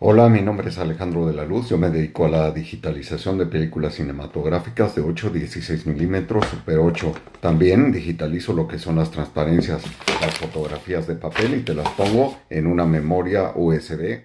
Hola, mi nombre es Alejandro de la Luz. Yo me dedico a la digitalización de películas cinematográficas de 8, 16 milímetros, Super 8. También digitalizo lo que son las transparencias, las fotografías de papel y te las pongo en una memoria USB